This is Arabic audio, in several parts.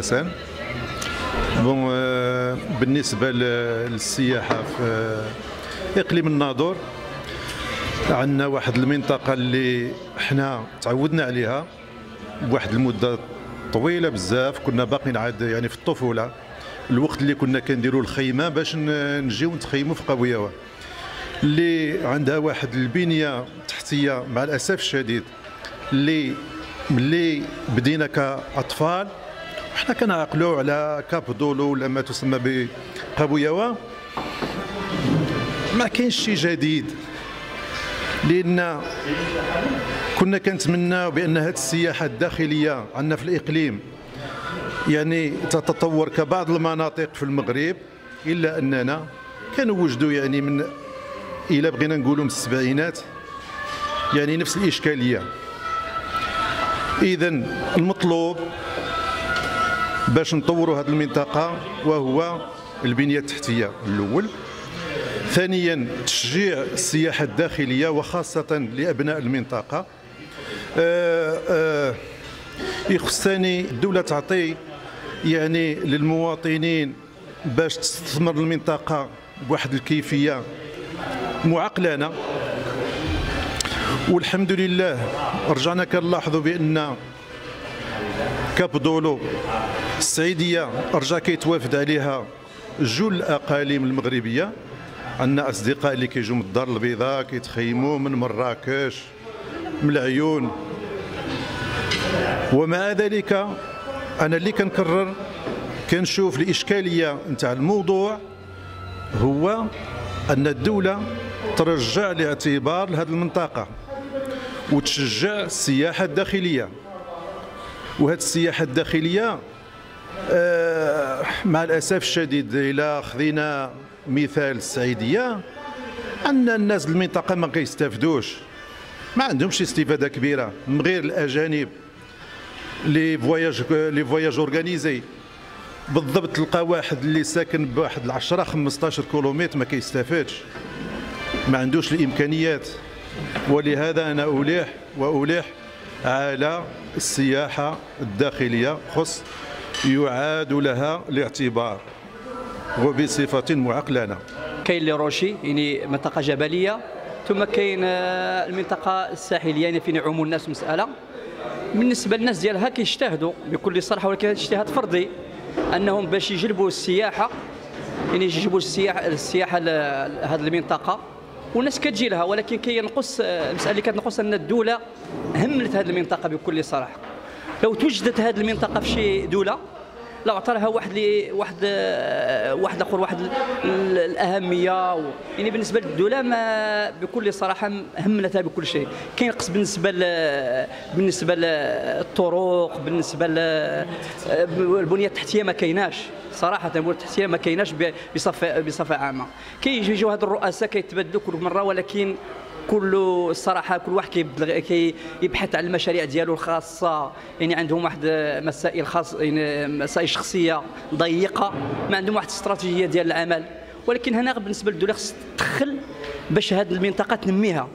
حسن. بون آه، بالنسبة للسياحة في آه، إقليم الناظور عندنا واحد المنطقة اللي حنا تعودنا عليها بواحد المدة طويلة بزاف كنا باقيين عاد يعني في الطفولة. الوقت اللي كنا كنديروا الخيمة باش نجيو نتخيموا في قبويوه اللي عندها واحد البنية تحتية مع الأسف الشديد اللي ملي بدينا كأطفال حنا كنعقلوا على كاب دولو ولا ما تسمى بقبويوه ما كاينش شي جديد لأن كنا كنتمناو بأن هذه السياحة الداخلية عندنا في الإقليم يعني تتطور كبعض المناطق في المغرب إلا أننا كنوجدوا يعني من إلى بغينا نقولوا من السبعينات يعني نفس الإشكالية. اذا المطلوب باش نطوروا هذه المنطقة وهو البنية التحتية الأول. ثانيا تشجيع السياحة الداخلية وخاصة لأبناء المنطقة. آه، آه، يخصني الدولة تعطي يعني للمواطنين باش تستثمر المنطقة بواحد الكيفية معقلانة. والحمد لله رجعنا كنلاحظوا بأن كاب دولو السعيديه رجع كيتوافد عليها جل الأقاليم المغربية عندنا أصدقاء اللي كيجوا من الدار البيضاء كيتخيموا من مراكش من العيون. ومع ذلك أنا اللي كنكرر كنشوف الإشكالية نتاع الموضوع هو أن الدولة ترجع الاعتبار لهذه المنطقة وتشجع السياحة الداخلية. وهذه السياحة الداخلية مع الأسف الشديد إلى خذينا مثال السعيدية أن الناس المنطقة ما كيستافدوش. ما عندهمش استفادة كبيرة من غير الأجانب. les voyages les voyages organisés بالضبط تلقى واحد اللي ساكن بواحد 10 15 كيلومتر ما كيستافدش. ما عندوش الإمكانيات. ولهذا أنا ألح وألح على السياحة الداخلية خص يعاد لها الاعتبار وبصفة معقلنه كاين لي روشي يعني منطقة جبلية ثم كاين آه، المنطقة الساحلية يعني فين يعوموا الناس مسألة. بالنسبة للناس ديالها كيجتهدوا بكل صراحة ولكن اجتهاد فردي أنهم باش يجلبوا السياحة يعني يجلبوا السياحة السياحه لهذه المنطقة. والناس كتجي لها ولكن كينقص المسألة اللي كتنقص أن الدولة هملت هذه المنطقة بكل صراحة. لو توجدت هذه المنطقة في شي دولة لو عطى لها واحد لي واحد واحد اخر واحد الأهمية و... يعني بالنسبة للدولة ما بكل صراحة هملتها بكل شيء. كاين نقص بالنسبة ل... بالنسبة للطرق بالنسبة للبنيه التحتية ما كايناش. صراحة البنية التحتية ما كايناش بصفة بصفة عامة. كيجيو هاد الرؤساء كيتبدلوا كل مرة ولكن كل الصراحة كل واحد كيبحث على المشاريع ديالو الخاصة. يعني عندهم واحد مسائل خاص يعني مسائل شخصية ضيقة ما عندهم واحد الاستراتيجيه ديال العمل. ولكن هنا بالنسبة للدولة خص تدخل باش هذه المنطقة تنميها.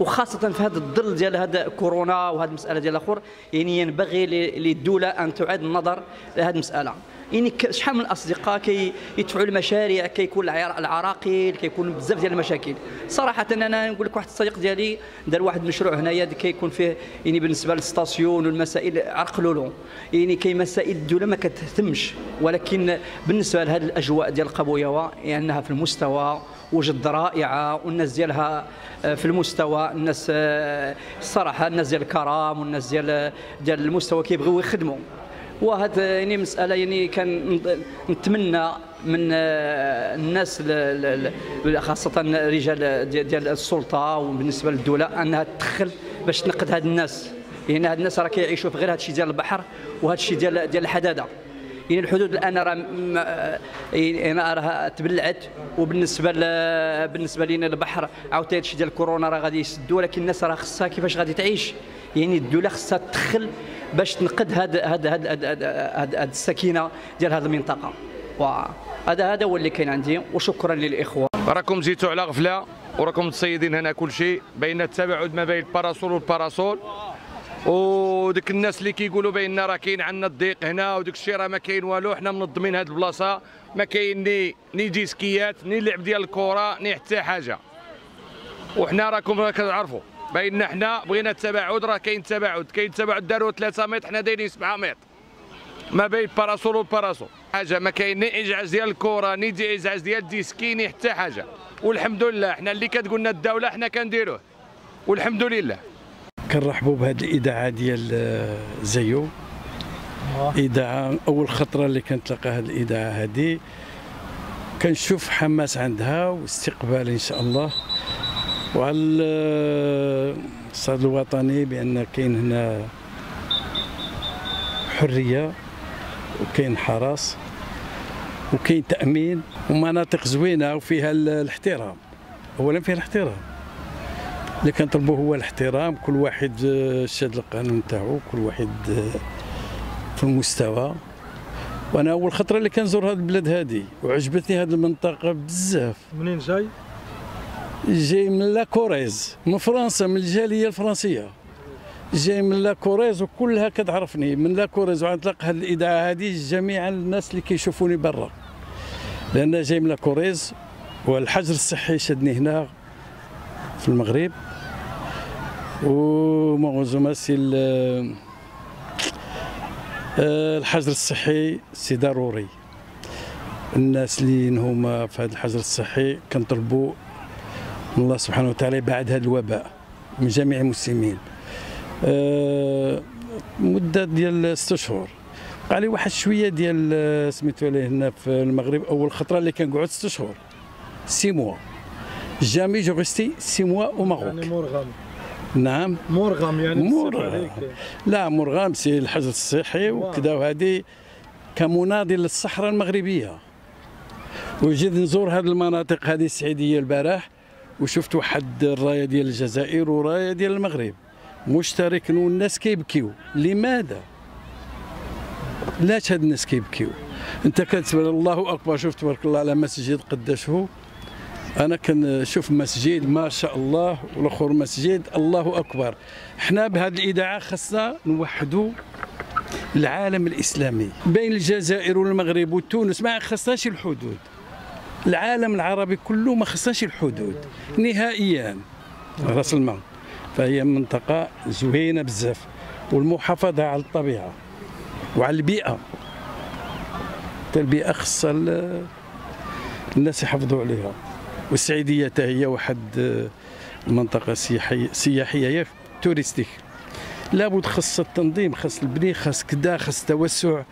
وخاصة في هذا الظل ديال هذا كورونا وهذه المسألة ديال الآخر. يعني ينبغي للدولة أن تعيد النظر لهذه المسألة. يعني شحال من الأصدقاء كيدفعوا المشاريع كيكون العراقيل كيكون بزاف ديال المشاكل. صراحة أنا نقول لك واحد الصديق ديالي دار واحد المشروع هنايا كيكون فيه يعني بالنسبة لل station والمسائل عرقلوا له. يعني كاين مسائل الدولة ما كتهتمش ولكن بالنسبة لهذه الأجواء ديال القبويوه يعني أنها في المستوى وجد رائعة والناس ديالها آه، في المستوى الناس آه، الصراحه الناس ديال الكرام والناس ديال ديال المستوى كيبغيو يخدموا. وهذا يعني مساله يعني كان نتمنى من آه، الناس خاصة رجال ديال السلطة وبالنسبة للدولة أنها تدخل باش تنقذ هاد الناس. يعني هاد الناس راه كيعيشوا في غير هذا الشيء ديال البحر وهذا الشيء ديال ديال الحدادة. يعني الحدود الآن راه يعني راها تبلعت وبالنسبة بالنسبة لنا البحر عاوتاني هادشي ديال كورونا راه غادي يسدوا ولكن الناس راه خصها كيفاش غادي تعيش. يعني الدولة خصها تدخل باش تنقذ هذا هذا هذا السكينة ديال هذه المنطقة. وهذا هذا هو اللي كاين عندي وشكرا للإخوة. راكم جيتوا على غفلة وراكم متصيدين هنا كل شيء بين التباعد ما بين الباراسول والباراسول. وديك الناس اللي كيقولوا بان راه كاين عندنا الضيق هنا وديك الشيء راه ما كاين والو حنا منظمين هذه البلاصة. ما كاين ني ني ديسكيات ني لعب ديال الكره ني حتى حاجة. وحنا راكم كتعرفوا. بان حنا بغينا التباعد راه كاين تباعد. كاين تباعد داروا 3 متر حنا دايرين 7 متر. ما بين باراسول والباراسول. حاجة ما كاين ني ازعاج ديال الكره ني دي ازعاج ديال الديسكي ني حتى حاجة. والحمد لله حنا اللي كتقول لنا الدولة حنا كنديروه. والحمد لله. كنرحبوا بهذه الاذاعه ديال آه، زيو. اذاعه أول خطرة اللي كنتلقى هذه الاذاعه هذه كنشوف حماس عندها واستقبال إن شاء الله. وعلى آه، الصعيد الوطني بأن كاين هنا حرية وكاين حرس وكاين تأمين ومناطق زوينة وفيها ال- الاحترام. اولا فيها الاحترام. اللي كنطلبوا هو الاحترام كل واحد آه، شاد القانون تاعو كل واحد آه، في المستوى. وأنا أول خطرة اللي كنزور هذه البلاد هذه وعجبتني هذه المنطقة بزاف. منين جاي؟ جاي من لا كوريز من فرنسا من الجالية الفرنسية. جاي من la Corrèze وكلها كتعرفني من la Corrèze وعنطلق هذه الاذاعه هذه جميع الناس اللي كيشوفوني برا. لأن جاي من la Corrèze والحجر الصحي شدني هنا في المغرب. ومعظم c'est آه، الحجر الصحي c'est ضروري. الناس اللي هما في هذا الحجر الصحي كنطلبوا الله سبحانه وتعالى يبعد هذا الوباء من جميع المسلمين. آه، مدة ديال ست شهور. قال لي واحد شوية ديال آه، سميتو عليه هنا في المغرب أول خطرة اللي كنقعد ست شهور. six mois jamais je restais six mois au يعني ماروك مرغم نعم. مرغم يعني مرغم. عليك. لا مرغام c'est الحجر الصحي وكذا وهذه كمناضل للصحراء المغربية. وجيت نزور هذه المناطق هذه السعيدية البارح. وشفت واحد الراية ديال الجزائر وراية ديال المغرب. مشترك والناس كيبكيو. لماذا؟ لاش هاد الناس كيبكيو؟ انت كتسمع الله أكبر. شفت تبارك الله على مسجد قداشه أنا كنشوف مسجد ما شاء الله والأخر مسجد. الله أكبر. حنا بهذه الاذاعه خاصنا نوحدوا العالم الإسلامي. بين الجزائر والمغرب وتونس ما خاصناش الحدود. العالم العربي كله ما خاصناش الحدود نهائيا. راس الماء فهي منطقة زوينة بزاف والمحافظة على الطبيعة وعلى البيئة. حتى البيئة خاصها ال- الناس يحافظوا عليها. والسعيدية هي واحد آه، منطقة سياحية سياحية توريستيك لابد خاص التنظيم خاص البني خاص كدا خاص التوسع.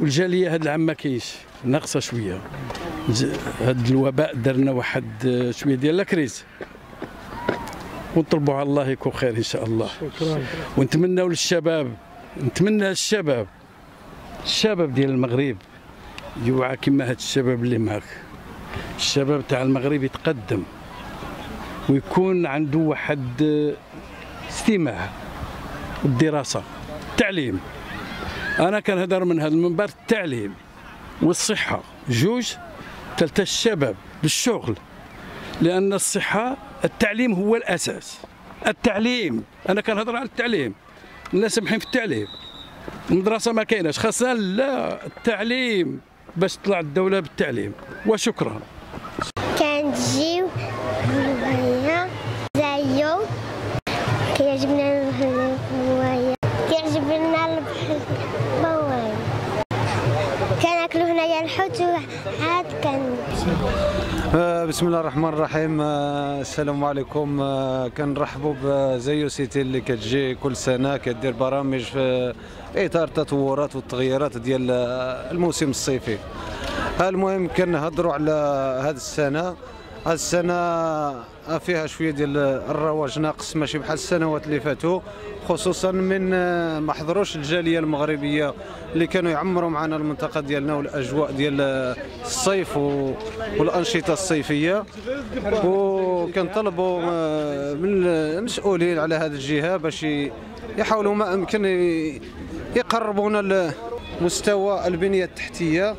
والجالية هذا العام ما كاينش ناقصة شوية. هذا الوباء درنا واحد آه، شوية ديال لاكريز ونطلبوا على الله يكون خير إن شاء الله. ونتمنوا للشباب نتمنى للشباب الشباب ديال المغرب يوعى كما هاد الشباب اللي معك الشباب تاع المغرب يتقدم ويكون عنده واحد آه، استماع. الدراسة التعليم أنا كنهضر من هذا المنبر التعليم والصحة. جوج ثالثة الشباب بالشغل لأن الصحة التعليم هو الأساس. التعليم أنا كنهضر على التعليم. الناس سامحين في التعليم. المدرسة ما كايناش. خاصها لا التعليم باش تطلع الدولة بالتعليم. وشكرا. بسم الله الرحمن الرحيم. آه، السلام عليكم. آه، كنرحبوا بزيو سيتي اللي كتجي كل سنة كدير برامج في إطار التطورات والتغييرات ديال آه، الموسم الصيفي. المهم كنهضروا على هذه السنة. السنة فيها شوية ديال الرواج ناقص ماشي بحال السنوات اللي فاتوا خصوصا من آه، ما حضروش الجالية المغربية اللي كانوا يعمروا معنا المنطقة ديالنا والأجواء ديال الصيف والأنشطة الصيفية. وكنطلبوا آه، من المسؤولين على هذه الجهة باش يحاولوا ما أمكن يقربونا لمستوى البنية التحتية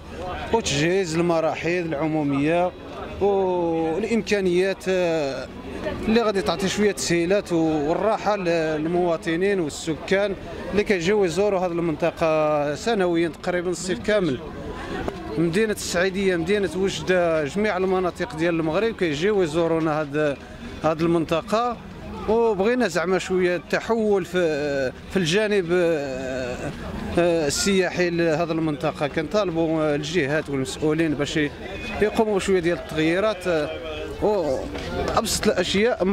وتجهيز المراحيض العمومية. والإمكانيات آه، اللي غادي تعطي شوية تسهيلات والراحة للمواطنين والسكان اللي كيجيو يزوروا هذه المنطقة سنويا تقريبا الصيف كامل. مدينة السعيدية مدينة وجدة جميع المناطق ديال المغرب كيجيو يزورونا هذه هذه المنطقة. وبغينا زعما شوية تحول في في الجانب آه، آه، السياحي لهذه المنطقة. كنطالبوا الجهات والمسؤولين باش يقوموا بشوية ديال التغييرات. آه، وابسط الأشياء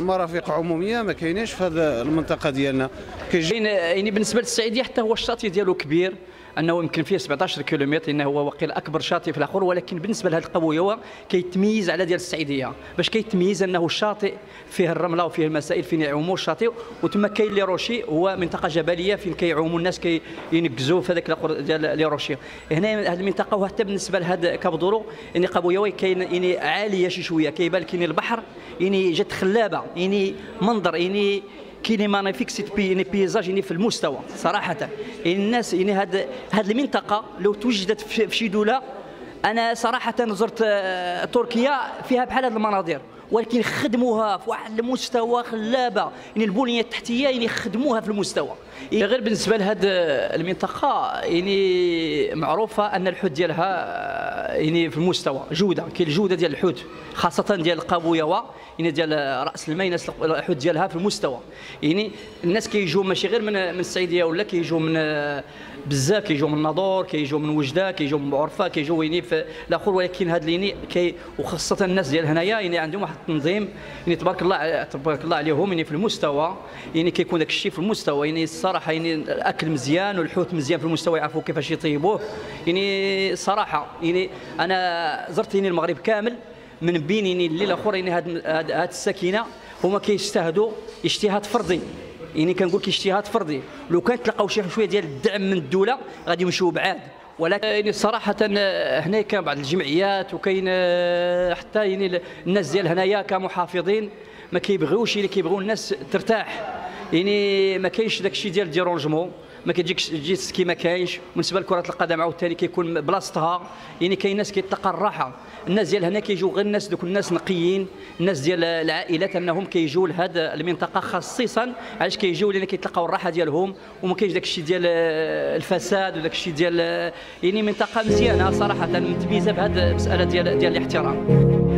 مرافق عمومية ما كاينينش في هذه المنطقة ديالنا. كيجي يعني بالنسبة للسعيديه حتى هو الشاطئ ديالو كبير. أنه يمكن فيه 17 كيلومتر إنه هو وقيل أكبر شاطئ في الآخر ولكن بالنسبة لهذه القبويه هو كيتميز على ديال السعيديه باش كيتميز أنه الشاطئ فيه الرملة وفيه المسائل فين يعوموا الشاطئ. وتما كاين لي روشي هو منطقة جبلية فين كيعوموا الناس كينقزوا في هذاك ديال لي روشي. هنا هذه المنطقة وحتى بالنسبة لهذا Cap de l'Eau يعني قبويه كاين يعني عالية شي شوية كيبان كاين البحر يعني جات خلابة يعني منظر يعني كاين magnifique site بي يعني paysage يعني في المستوى صراحة. يعني الناس يعني هاد هاد المنطقة لو توجدت في شي دولة أنا صراحة زرت آه، تركيا فيها بحال هاد المناظر. ولكن خدموها في واحد المستوى خلابة. يعني البنية التحتية يعني خدموها في المستوى. غير بالنسبة لهذه المنطقة يعني معروفة أن الحوت ديالها يعني في المستوى جودة كاين الجوده ديال الحوت خاصة ديال القابويوه يعني ديال رأس الماء الحوت ديالها في المستوى. يعني الناس كيجوا ماشي غير من من السعيدية ولا كيجوا من بزاف كيجوا من الناظور كيجوا من وجدة كيجوا من بعرفه كيجوا يعني في الآخر ولكن هاد ليني كي وخاصة الناس ديال هنايا يعني عندهم واحد التنظيم يعني تبارك الله تبارك الله عليهم يعني في المستوى يعني كيكون داك الشيء في المستوى يعني الصراحه يعني الأكل مزيان والحوت مزيان في المستوى يعرفوا كيفاش يطيبوه. يعني صراحة يعني أنا زرت يعني المغرب كامل من بين يعني الليل الآخر يعني هاد هاد السكينه هما كيجتهدوا اجتهاد فردي. يعني كنقول لك اجتهاد فردي. لو كان تلقاو شي شوية ديال الدعم من الدولة غادي يمشيو بعاد. ولكن يعني صراحة هنا كاين بعض الجمعيات وكاين حتى يعني الناس ديال هنايا كمحافظين ما كيبغيوش اللي كيبغيو الناس ترتاح. يعني ما كاينش داك الشيء ديال ال dérangement ما كتجيكش جيت كي ما كاينش. بالنسبة لكرة القدم عاوتاني كيكون بلاصتها. يعني كاين ناس كيتلقى الراحة. الناس ديال هنا كيجيو غير الناس دوك الناس نقيين. الناس ديال العائلات أنهم كيجيو لهذا المنطقة خصيصا علاش كيجيو؟ لأن كيتلقاو الراحة ديالهم. وما كاينش داك الشيء ديال الفساد وداك الشيء ديال يعني منطقة مزيانة صراحة متميزة بهذه المساله ديال ديال الاحترام.